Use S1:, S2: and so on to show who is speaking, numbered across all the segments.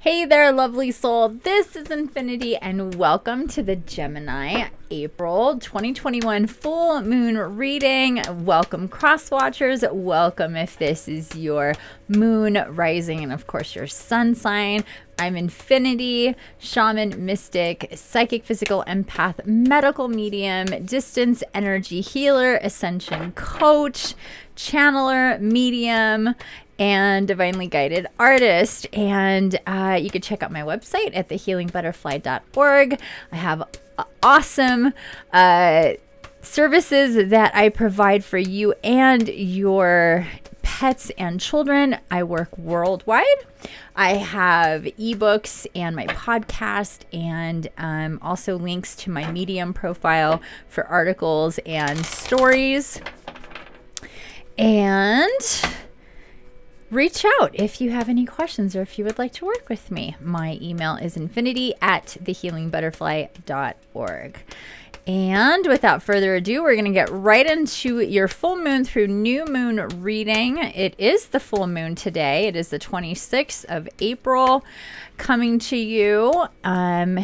S1: Hey there, lovely soul. This is Infiniti, and welcome to the Gemini April 2021 full moon reading. Welcome, cross watchers. Welcome if this is your moon rising, and of course, your sun sign. I'm Infiniti, shaman, mystic, psychic, physical, empath, medical medium, distance energy healer, ascension coach, channeler, medium, and divinely guided artist. And uh, you can check out my website at thehealingbutterfly.org. I have awesome uh, services that I provide for you and your pets and children. I work worldwide. I have ebooks and my podcast, and um, also links to my Medium profile for articles and stories. And reach out if you have any questions or if you would like to work with me. My email is infiniti at thehealingbutterfly.org. And without further ado, we're going to get right into your full moon through new moon reading. It is the full moon today. It is the 26th of April coming to you. Um,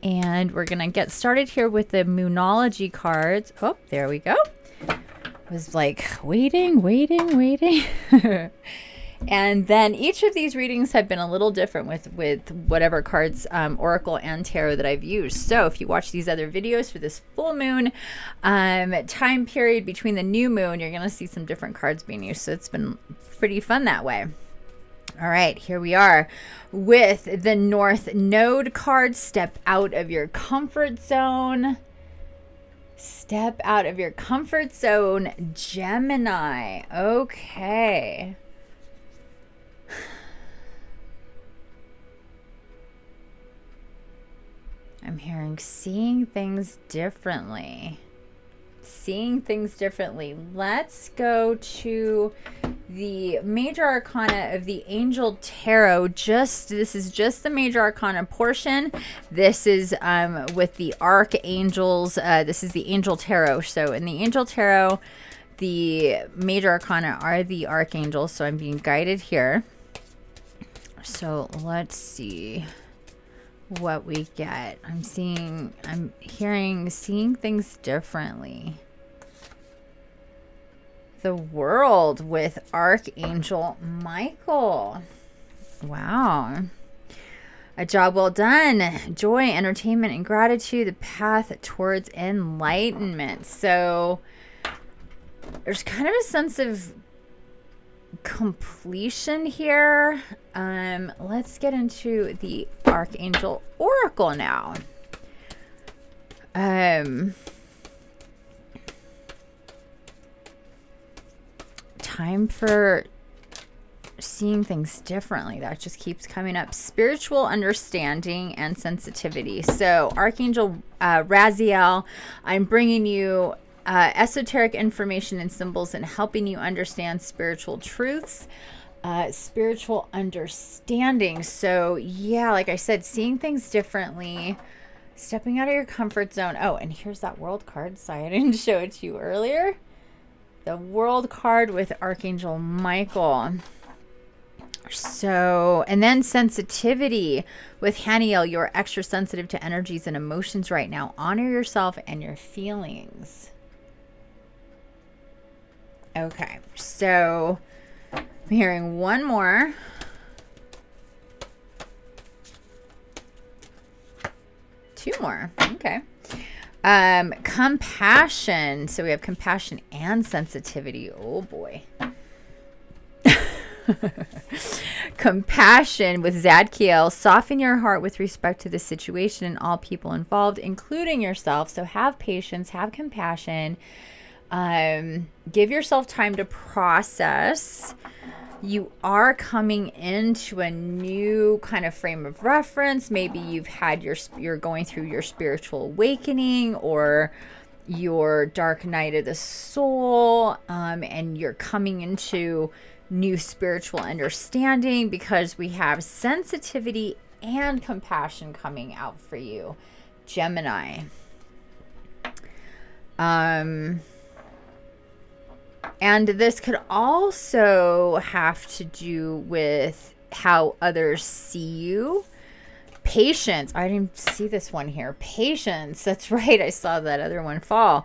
S1: and we're going to get started here with the Moonology cards. Oh, there we go. I was like waiting, waiting, waiting. And then each of these readings have been a little different with, with whatever cards, um, Oracle and Tarot that I've used. So if you watch these other videos for this full moon um, time period between the new moon, you're going to see some different cards being used. So it's been pretty fun that way. All right, here we are with the North Node card. Step out of your comfort zone. Step out of your comfort zone, Gemini. Okay. I'm hearing seeing things differently. Seeing things differently. Let's go to the major arcana of the angel tarot. Just this is just the major arcana portion. This is um with the archangels uh this is the angel tarot. So in the angel tarot the major arcana are the archangels. So i'm being guided here. So let's see what we get. I'm seeing, I'm hearing, seeing things differently. The world with Archangel Michael. Wow. A job well done. Joy, entertainment, and gratitude. The path towards enlightenment. So there's kind of a sense of completion here. Um, let's get into the Archangel Oracle now. Um, time for seeing things differently. That just keeps coming up. Spiritual understanding and sensitivity. So, Archangel uh, Raziel, I'm bringing you uh, esoteric information and symbols and helping you understand spiritual truths. Uh, spiritual understanding. So, yeah, like I said, seeing things differently, stepping out of your comfort zone. Oh, and here's that world card. Sorry, I didn't show it to you earlier. The world card with Archangel Michael. So, and then sensitivity with Haniel. You're extra sensitive to energies and emotions right now. Honor yourself and your feelings. Okay, so I'm hearing one more. Two more. Okay. Um, compassion. So we have compassion and sensitivity. Oh boy. compassion with Zadkiel. Soften your heart with respect to the situation and all people involved, including yourself. So have patience, have compassion. Um, give yourself time to process. You are coming into a new kind of frame of reference. Maybe you've had your you're going through your spiritual awakening or your dark night of the soul, um, and you're coming into new spiritual understanding because we have sensitivity and compassion coming out for you, Gemini. Um, and this could also have to do with how others see you. Patience. I didn't see this one here. Patience. That's right. I saw that other one fall.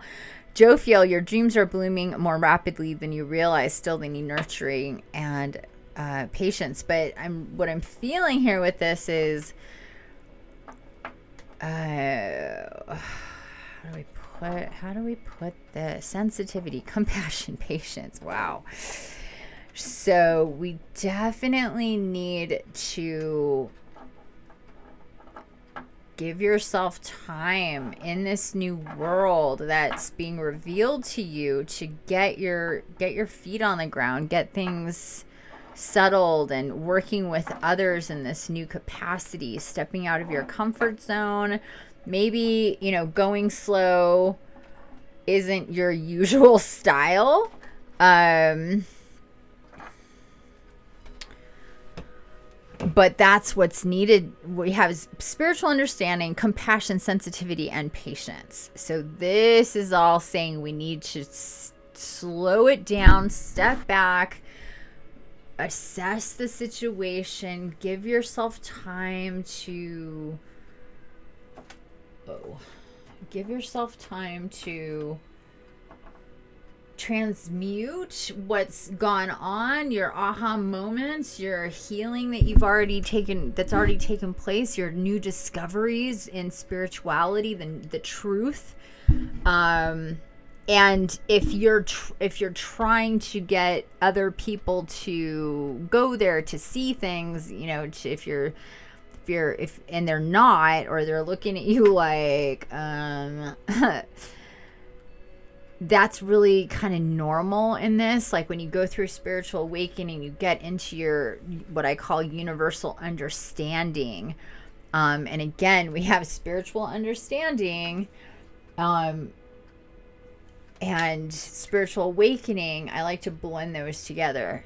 S1: Jophiel, your dreams are blooming more rapidly than you realize. Still, they need nurturing and uh, patience. But I'm what I'm feeling here with this is, uh, how do we put? How do we put the sensitivity, compassion, patience? Wow. So we definitely need to give yourself time in this new world that's being revealed to you to get your get your feet on the ground, get things settled and working with others in this new capacity, stepping out of your comfort zone. Maybe, you know, going slow isn't your usual style. Um but that's what's needed. We have spiritual understanding, compassion, sensitivity, and patience. So, this is all saying we need to slow it down, step back, assess the situation, give yourself time to. Give yourself time to transmute what's gone on, your aha moments, your healing that you've already taken that's already taken place, your new discoveries in spirituality, the the truth. Um and if you're tr- if you're trying to get other people to go there to see things, you know, to, if you're if you're if and they're not or they're looking at you like um that's really kind of normal in this. Like when you go through spiritual awakening you get into your what i call universal understanding. Um, and again we have spiritual understanding um, and spiritual awakening i like to blend those together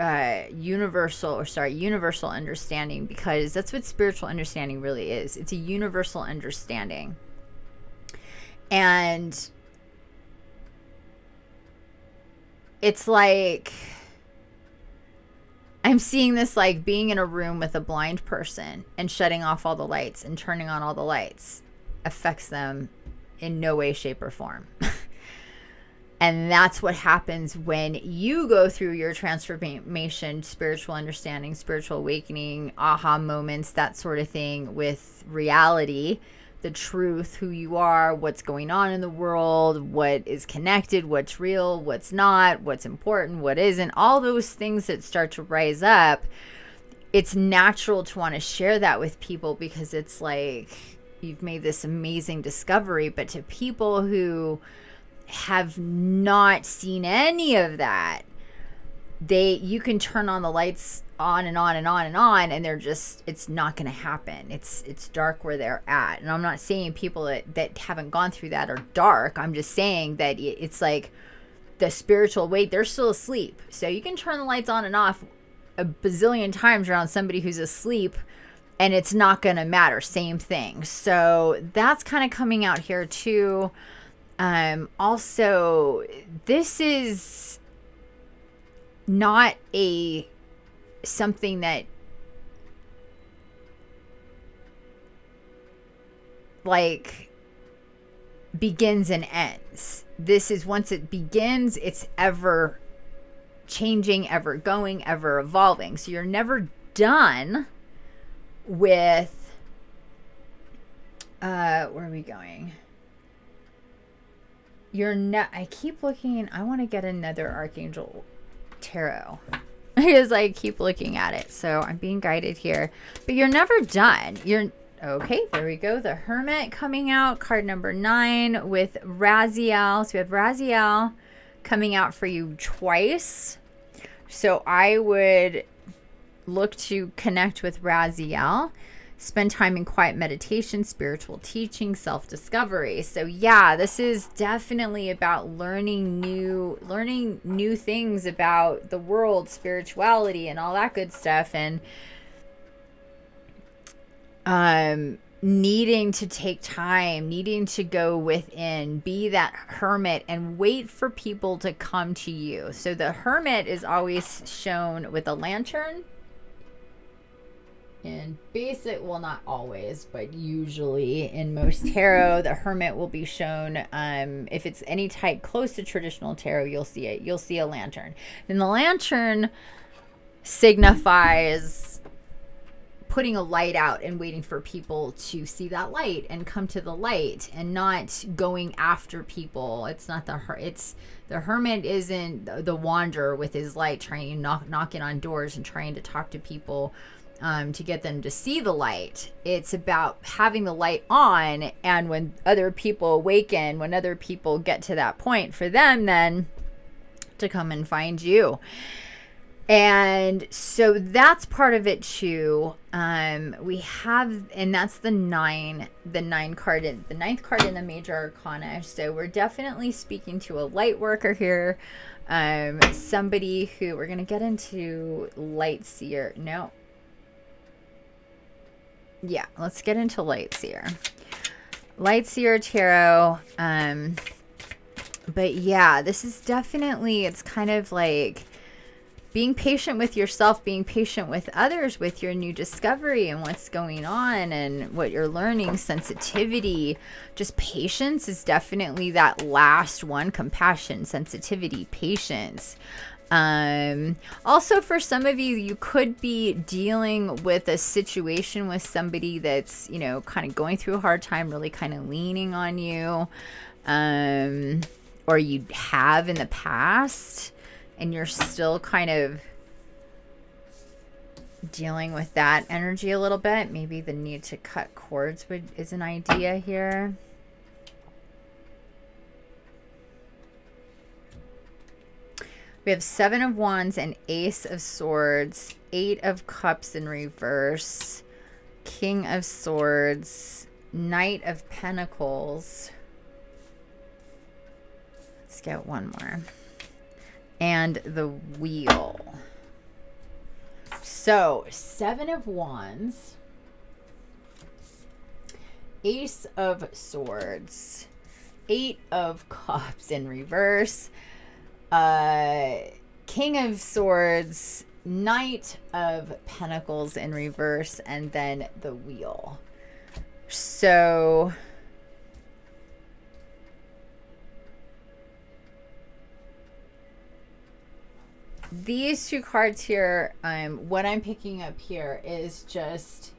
S1: uh, universal or sorry universal understanding because that's what spiritual understanding really is it's a universal understanding and it's like I'm seeing this like being in a room with a blind person and shutting off all the lights and turning on all the lights affects them in no way, shape, or form. and that's what happens when you go through your transformation, spiritual understanding, spiritual awakening, aha moments, that sort of thing with reality the truth, who you are, what's going on in the world, what is connected, what's real, what's not, what's important, what isn't, all those things that start to rise up, it's natural to want to share that with people because it's like you've made this amazing discovery. But to people who have not seen any of that, they you can turn on the lights on and on and on and on and they're just it's not going to happen. It's it's dark where they're at. And i'm not saying people that that haven't gone through that are dark. I'm just saying that it's like the spiritual weight they're still asleep. So you can turn the lights on and off a bazillion times around somebody who's asleep and it's not going to matter. Same thing. So that's kind of coming out here too um also this is not a something that like begins and ends. This is once it begins, it's ever changing, ever going, ever evolving. So you're never done with uh where are we going? You're not I keep looking I want to get another archangel tarot because I keep looking at it. So I'm being guided here. But you're never done. You're okay. There we go. The Hermit coming out, card number nine with Raziel. So we have Raziel coming out for you twice. So I would look to connect with Raziel spend time in quiet meditation, spiritual teaching, self-discovery. So yeah, this is definitely about learning new learning new things about the world, spirituality and all that good stuff and um needing to take time, needing to go within, be that hermit and wait for people to come to you. So the hermit is always shown with a lantern in basic well not always but usually in most tarot the hermit will be shown um, if it's any type close to traditional tarot you'll see it. You'll see a lantern. And the lantern signifies putting a light out and waiting for people to see that light and come to the light and not going after people. It's not the her it's the hermit isn't the wanderer with his light trying knocking on doors and trying to talk to people um, to get them to see the light. It's about having the light on, and when other people awaken, when other people get to that point, for them then to come and find you. And so that's part of it too. Um, we have, and that's the nine, the nine card, in, the ninth card in the major arcana. So we're definitely speaking to a light worker here. Um, somebody who we're going to get into light seer. No, yeah, let's get into Lightseer. Lightseer Tarot. Um, but yeah, this is definitely, it's kind of like being patient with yourself, being patient with others with your new discovery and what's going on and what you're learning, sensitivity. Just patience is definitely that last one compassion, sensitivity, patience. Um, also, for some of you, you could be dealing with a situation with somebody that's, you know, kind of going through a hard time, really kind of leaning on you, um, or you have in the past, and you're still kind of dealing with that energy a little bit. Maybe the need to cut cords would, is an idea here. We have Seven of Wands and Ace of Swords, Eight of Cups in reverse, King of Swords, Knight of Pentacles. Let's get one more. And the Wheel. So, Seven of Wands, Ace of Swords, Eight of Cups in reverse, uh, King of Swords, Knight of Pentacles in reverse, and then the Wheel. So. These two cards here, um, what I'm picking up here is just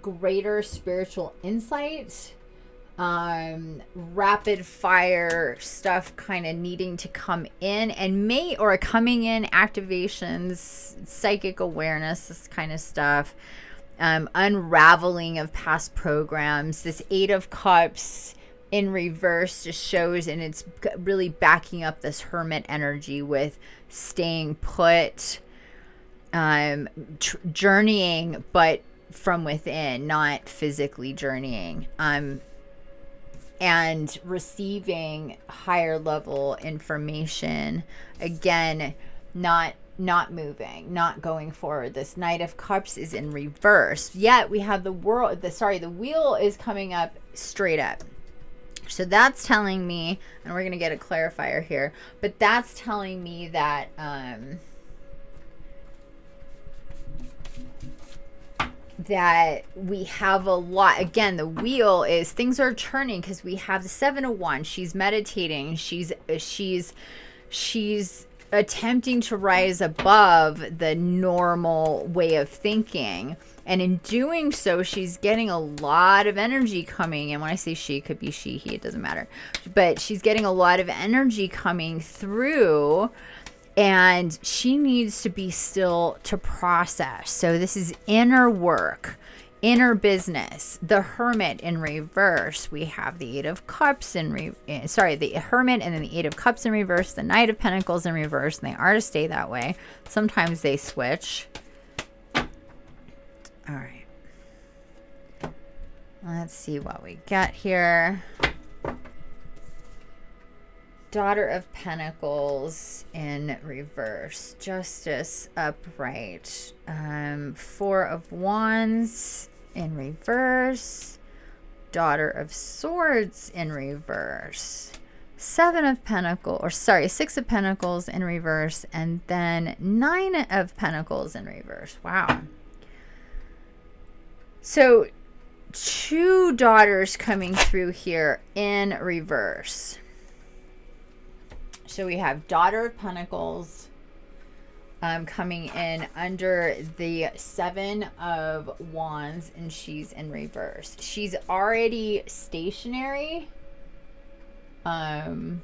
S1: greater spiritual insight um, rapid fire stuff kind of needing to come in and may or coming in activations, psychic awareness, this kind of stuff, um, unraveling of past programs. This Eight of Cups in reverse just shows, and it's really backing up this hermit energy with staying put, um, journeying, but from within, not physically journeying. Um, and receiving higher level information. Again not not moving not going forward. This knight of cups is in reverse. Yet we have the world the sorry the wheel is coming up straight up. So that's telling me and we're going to get a clarifier here but that's telling me that um that we have a lot. Again the wheel is things are turning because we have the seven of wands. She's meditating. She's she's she's attempting to rise above the normal way of thinking. And in doing so she's getting a lot of energy coming. And when i say she could be she he it doesn't matter. But she's getting a lot of energy coming through and she needs to be still to process. So this is inner work, inner business. The Hermit in reverse. We have the Eight of Cups in re eh, sorry, the Hermit and then the Eight of Cups in reverse, the Knight of Pentacles in reverse, and they are to stay that way. Sometimes they switch. All right. Let's see what we get here. Daughter of Pentacles in reverse. Justice upright. Um, Four of Wands in reverse. Daughter of Swords in reverse. Seven of Pentacles, or sorry, Six of Pentacles in reverse. And then Nine of Pentacles in reverse. Wow. So, two daughters coming through here in reverse. So we have Daughter of Pentacles um, coming in under the Seven of Wands, and she's in reverse. She's already stationary. Um,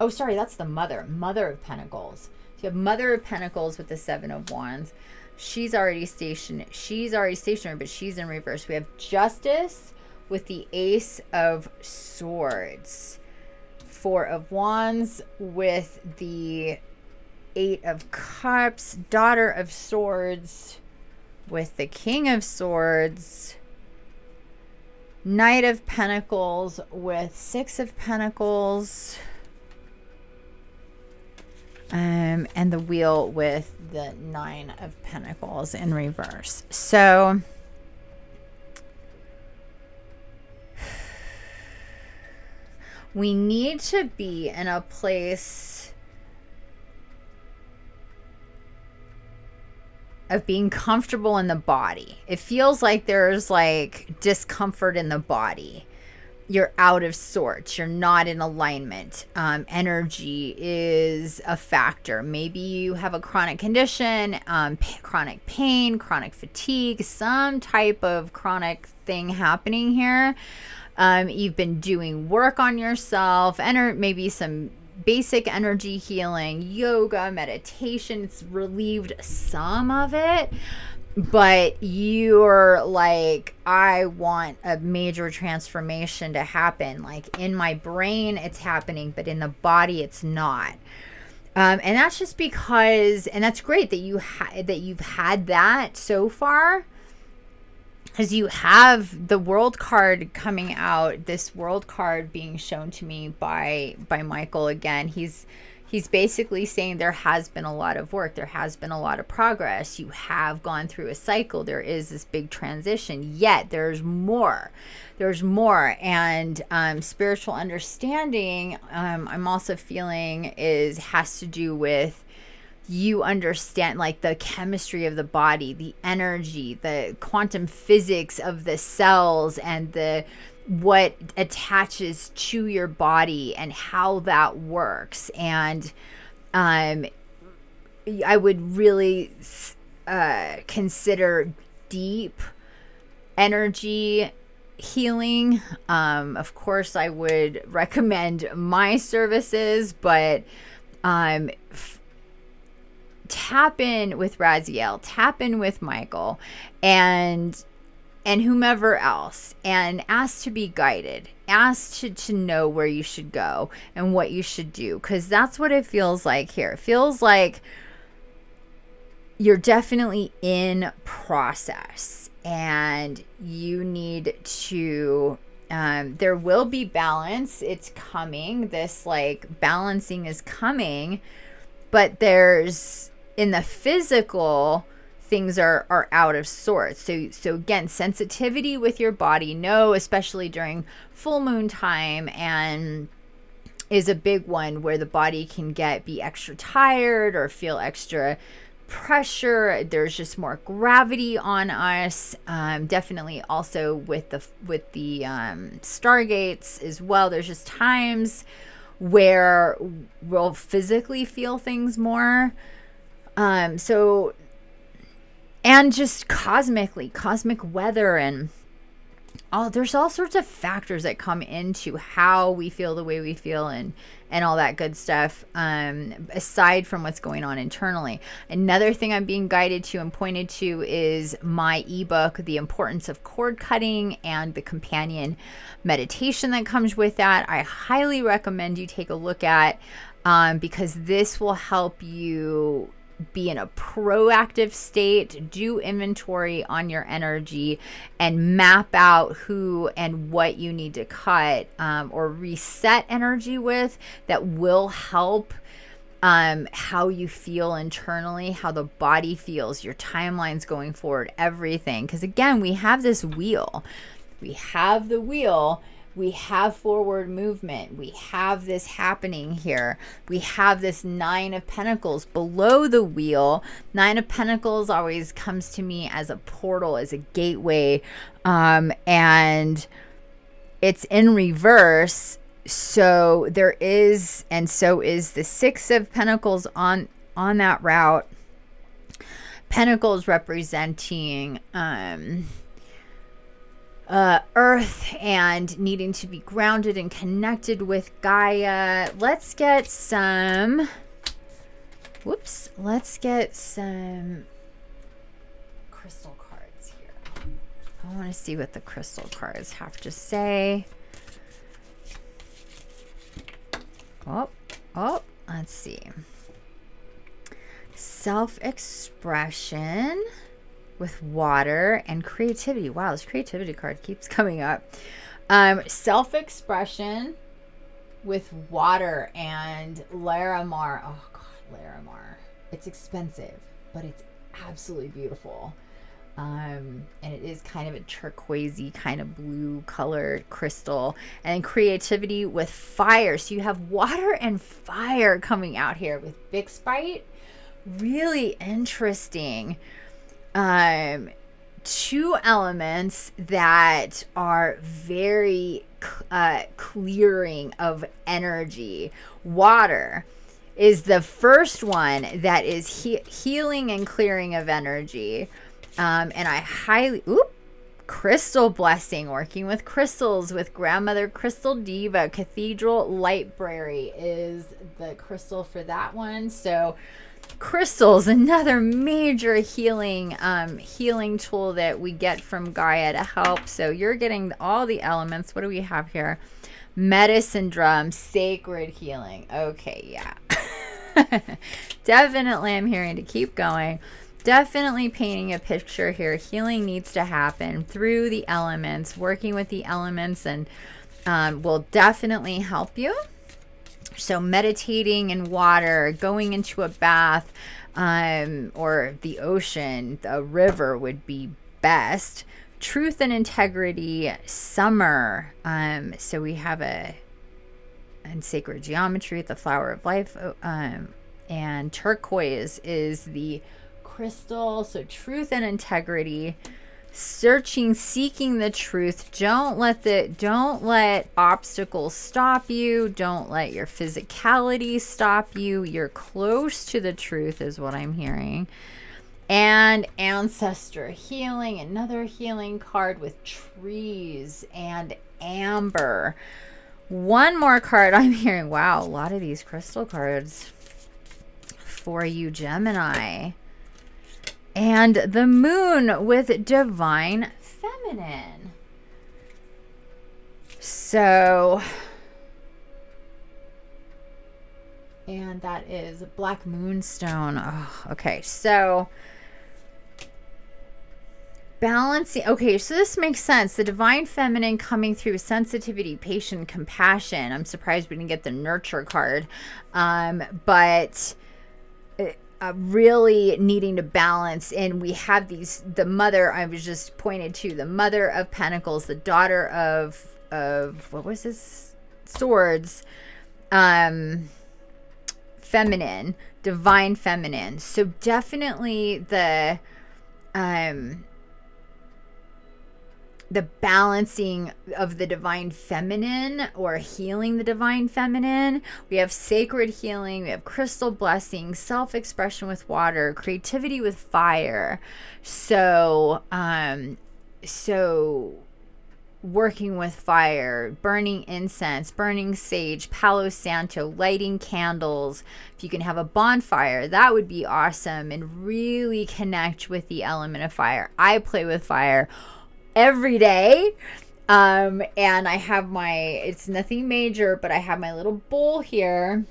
S1: oh, sorry, that's the Mother. Mother of Pentacles. So you have Mother of Pentacles with the Seven of Wands. She's already stationed. She's already stationary, but she's in reverse. We have Justice with the Ace of Swords. Four of Wands with the Eight of Cups, Daughter of Swords with the King of Swords, Knight of Pentacles with Six of Pentacles, um, and the Wheel with the Nine of Pentacles in reverse. So, we need to be in a place of being comfortable in the body. It feels like there's like discomfort in the body. You're out of sorts. You're not in alignment. Um, energy is a factor. Maybe you have a chronic condition, um, chronic pain, chronic fatigue, some type of chronic thing happening here. Um, you've been doing work on yourself, and maybe some basic energy healing, yoga, meditation. It's relieved some of it. But you're like, I want a major transformation to happen. Like in my brain, it's happening, but in the body, it's not. Um, and that's just because, and that's great that you ha- that you've had that so far because you have the world card coming out this world card being shown to me by by michael again. He's he's basically saying there has been a lot of work there has been a lot of progress. You have gone through a cycle there is this big transition yet there's more there's more. And um, spiritual understanding um, i'm also feeling is has to do with you understand like the chemistry of the body, the energy, the quantum physics of the cells and the what attaches to your body and how that works and um I would really uh consider deep energy healing. Um, of course, I would recommend my services, but um, f- tap in with Raziel, tap in with Michael, and and whomever else and ask to be guided. Ask to, to know where you should go and what you should do because that's what it feels like here. It feels like you're definitely in process and you need to um, there will be balance. It's coming. This like balancing is coming but there's in the physical things are are out of sorts. So so again sensitivity with your body no especially during full moon time and is a big one where the body can get be extra tired or feel extra pressure. There's just more gravity on us um, definitely also with the with the um, stargates as well. There's just times where we'll physically feel things more um, so, and just cosmically, cosmic weather and all there's all sorts of factors that come into how we feel the way we feel and and all that good stuff um, aside from what's going on internally. Another thing i'm being guided to and pointed to is my ebook the importance of cord cutting and the companion meditation that comes with that. I highly recommend you take a look at um, because this will help you be in a proactive state, do inventory on your energy, and map out who and what you need to cut um, or reset energy with that will help um, how you feel internally, how the body feels, your timelines going forward, everything. Because again, we have this wheel. We have the wheel we have forward movement. We have this happening here. We have this Nine of Pentacles below the wheel. Nine of Pentacles always comes to me as a portal, as a gateway. Um, and it's in reverse. So there is, and so is the Six of Pentacles on on that route. Pentacles representing um uh, Earth and needing to be grounded and connected with Gaia. Let's get some. Whoops. Let's get some crystal cards here. I want to see what the crystal cards have to say. Oh, oh, let's see. Self expression with water and creativity. Wow, this creativity card keeps coming up. Um, Self expression with water and Larimar. Oh, God, Larimar. It's expensive, but it's absolutely beautiful. Um, and it is kind of a turquoisey kind of blue colored crystal and creativity with fire so you have water and fire coming out here with Bixbite really interesting um, two elements that are very uh, clearing of energy. Water is the first one that is he- healing and clearing of energy. Um, and I highly, oop, crystal blessing, working with crystals with grandmother Crystal Diva. Cathedral Library is the crystal for that one. So, crystals another major healing um healing tool that we get from gaia to help. So you're getting all the elements. What do we have here? Medicine drum sacred healing. Okay yeah. Definitely i'm hearing to keep going. Definitely painting a picture here. Healing needs to happen through the elements working with the elements and um, will definitely help you so, meditating in water, going into a bath, um, or the ocean, a river would be best. Truth and integrity, summer. Um, so we have a and sacred geometry, the flower of life, um, and turquoise is the crystal. So truth and integrity searching seeking the truth. Don't let the don't let obstacles stop you. Don't let your physicality stop you. You're close to the truth is what i'm hearing. And ancestor healing another healing card with trees and amber. One more card i'm hearing. Wow a lot of these crystal cards for you gemini and the moon with divine feminine. So, and that is black moonstone. Oh, okay, so balancing. Okay, so this makes sense. The divine feminine coming through sensitivity, patient, compassion. I'm surprised we didn't get the nurture card, um, but uh, really needing to balance and we have these the mother i was just pointed to the mother of pentacles the daughter of of what was this? Swords. Um feminine divine feminine. So definitely the um the balancing of the divine feminine or healing the divine feminine. We have sacred healing, we have crystal blessing, self expression with water, creativity with fire. So, um, so working with fire, burning incense, burning sage, Palo Santo, lighting candles. If you can have a bonfire, that would be awesome and really connect with the element of fire. I play with fire every day. Um, and I have my, it's nothing major, but I have my little bowl here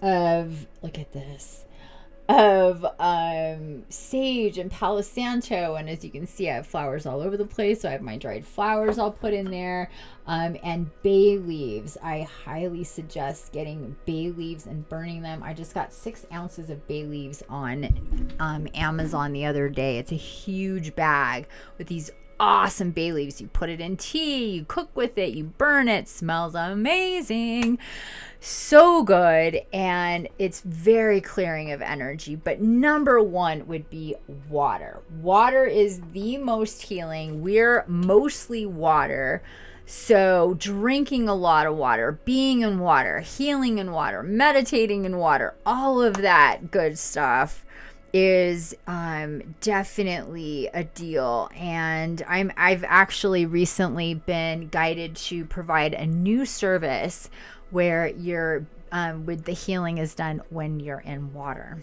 S1: of, look at this, of um, sage and Palo Santo. And as you can see, I have flowers all over the place. So I have my dried flowers I'll put in there. Um, and bay leaves. I highly suggest getting bay leaves and burning them. I just got six ounces of bay leaves on um, Amazon the other day. It's a huge bag with these awesome bay leaves. You put it in tea, you cook with it, you burn it, smells amazing. So good. And it's very clearing of energy. But number one would be water. Water is the most healing. We're mostly water. So, drinking a lot of water, being in water, healing in water, meditating in water, all of that good stuff is um, definitely a deal. And I'm I've actually recently been guided to provide a new service where you're um, with the healing is done when you're in water.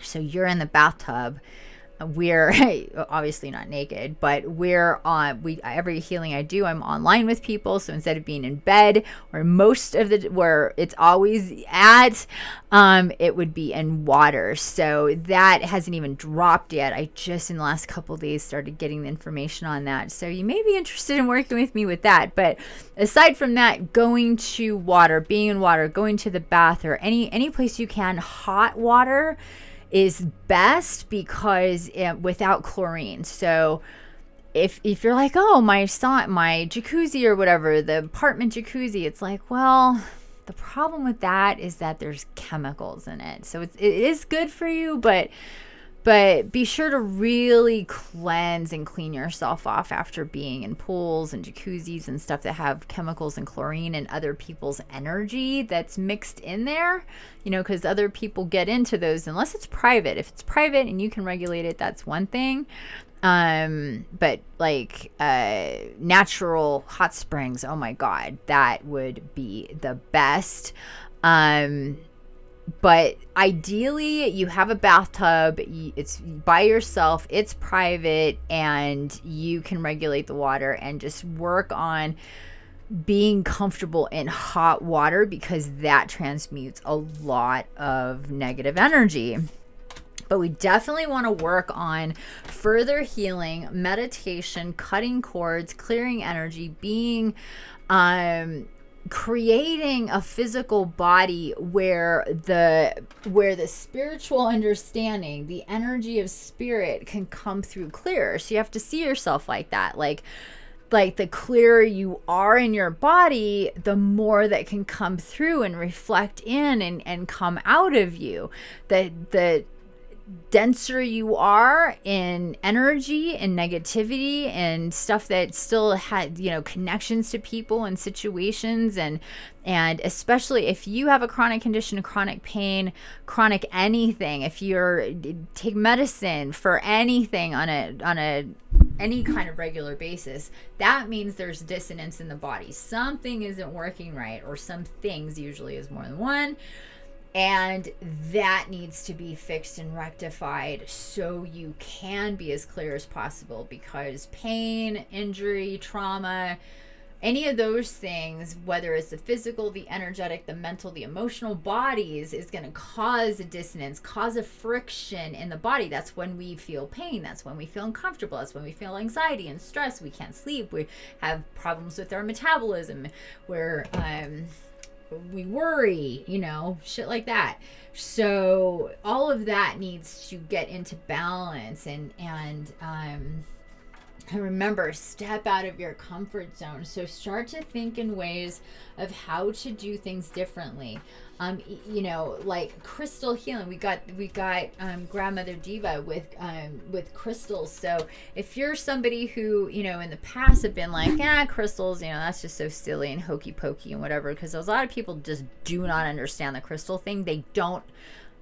S1: So you're in the bathtub we're obviously not naked but we're on we every healing i do i'm online with people. So instead of being in bed or most of the where it's always at um it would be in water. So that hasn't even dropped yet. I just in the last couple days started getting the information on that. So you may be interested in working with me with that. But aside from that going to water being in water going to the bath or any any place you can hot water is best because it, without chlorine. So if if you're like, oh my son, my jacuzzi or whatever, the apartment jacuzzi, it's like, well, the problem with that is that there's chemicals in it. So it's it is good for you, but but be sure to really cleanse and clean yourself off after being in pools and jacuzzis and stuff that have chemicals and chlorine and other people's energy that's mixed in there. You know, because other people get into those unless it's private. If it's private and you can regulate it, that's one thing. Um, but like uh, natural hot springs, oh my God, that would be the best. Um, but ideally you have a bathtub it's by yourself it's private and you can regulate the water and just work on being comfortable in hot water because that transmutes a lot of negative energy. But we definitely want to work on further healing, meditation, cutting cords, clearing energy, being um creating a physical body where the where the spiritual understanding the energy of spirit can come through clearer. So you have to see yourself like that. Like like the clearer you are in your body the more that can come through and reflect in and and come out of you. The the denser you are in energy and negativity and stuff that still had you know connections to people and situations and and especially if you have a chronic condition chronic pain chronic anything if you're take medicine for anything on a on a any kind of regular basis that means there's dissonance in the body. Something isn't working right or some things usually is more than one and that needs to be fixed and rectified so you can be as clear as possible because pain, injury, trauma, any of those things, whether it's the physical, the energetic, the mental, the emotional bodies, is going to cause a dissonance, cause a friction in the body. That's when we feel pain. That's when we feel uncomfortable. That's when we feel anxiety and stress. We can't sleep. We have problems with our metabolism. We're, um, we worry, you know, shit like that. So all of that needs to get into balance and and um remember step out of your comfort zone so start to think in ways of how to do things differently um, you know, like crystal healing. We got we got um, grandmother diva with um, with crystals. So if you're somebody who you know in the past have been like, ah, crystals, you know, that's just so silly and hokey pokey and whatever, because a lot of people just do not understand the crystal thing. They don't.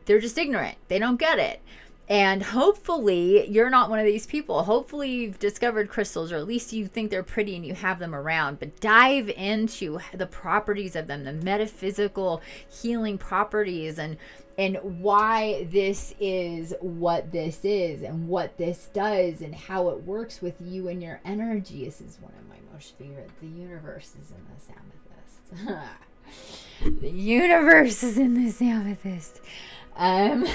S1: They're just ignorant. They don't get it. And hopefully, you're not one of these people. Hopefully, you've discovered crystals, or at least you think they're pretty and you have them around. But dive into the properties of them, the metaphysical healing properties, and and why this is what this is, and what this does, and how it works with you and your energy. This is one of my most favorite. The universe is in this amethyst. the universe is in this amethyst. Um,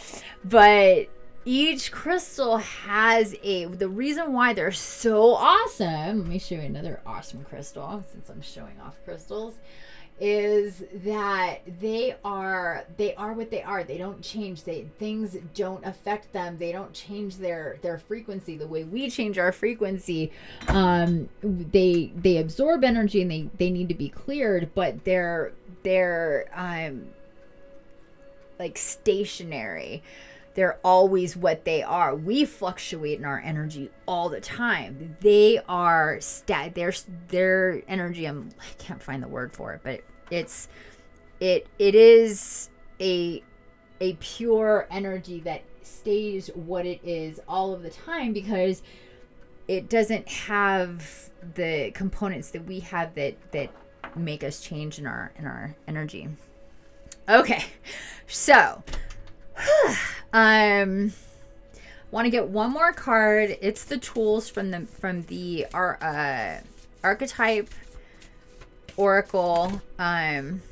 S1: but each crystal has a the reason why they're so awesome let me show you another awesome crystal since i'm showing off crystals is that they are they are what they are. They don't change. They things don't affect them. They don't change their their frequency. The way we change our frequency um they they absorb energy and they they need to be cleared but they're they're um like stationary they're always what they are. We fluctuate in our energy all the time. They are stat. Their their energy. I'm, I can't find the word for it, but it's it it is a a pure energy that stays what it is all of the time because it doesn't have the components that we have that that make us change in our in our energy. Okay. So, um want to get one more card. It's the tools from the from the uh archetype oracle. Um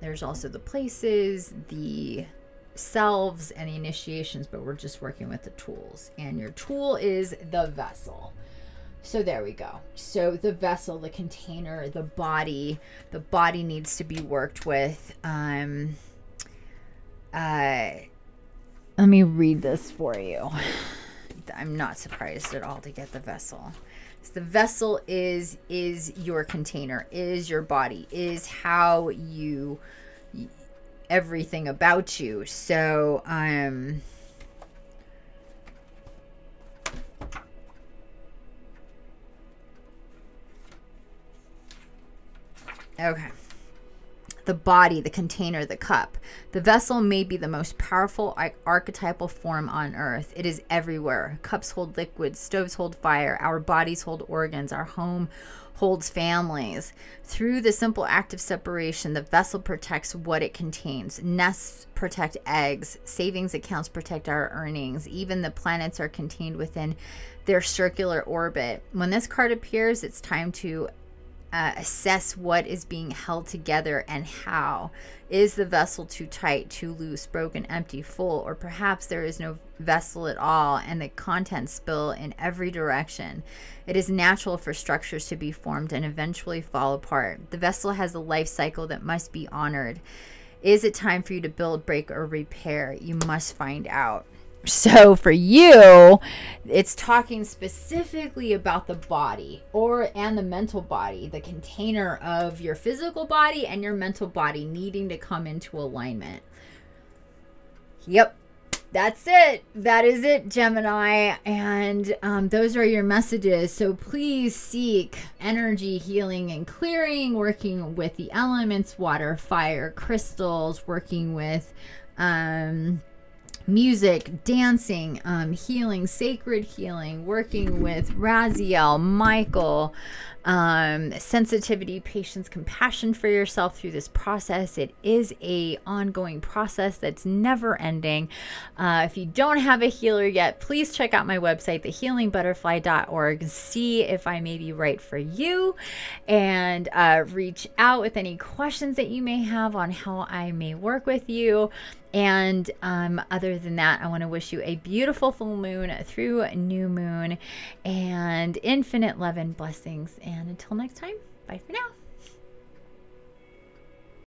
S1: there's also the places, the selves and the initiations, but we're just working with the tools. And your tool is the vessel. So there we go. So the vessel, the container, the body, the body needs to be worked with. Um, uh, let me read this for you. I'm not surprised at all to get the vessel. So the vessel is is your container, is your body, is how you everything about you. So um Okay. The body, the container, the cup. The vessel may be the most powerful archetypal form on earth. It is everywhere. Cups hold liquids, stoves hold fire, our bodies hold organs, our home holds families. Through the simple act of separation, the vessel protects what it contains. Nests protect eggs, savings accounts protect our earnings. Even the planets are contained within their circular orbit. When this card appears, it's time to uh, assess what is being held together and how. Is the vessel too tight, too loose, broken, empty, full, or perhaps there is no vessel at all and the contents spill in every direction? It is natural for structures to be formed and eventually fall apart. The vessel has a life cycle that must be honored. Is it time for you to build, break, or repair? You must find out. So for you, it's talking specifically about the body or and the mental body, the container of your physical body and your mental body needing to come into alignment. Yep. That's it. That is it, Gemini. And um, those are your messages. So please seek energy healing and clearing, working with the elements water, fire, crystals, working with. Um, music, dancing, um, healing, sacred healing, working with Raziel, Michael, um, sensitivity, patience, compassion for yourself through this process. It is a ongoing process that's never ending. Uh, if you don't have a healer yet, please check out my website, thehealingbutterfly.org. See if I may be right for you, and uh, reach out with any questions that you may have on how I may work with you. And um, other than that, I want to wish you a beautiful full moon through new moon and infinite love and blessings. And until next time, bye for now.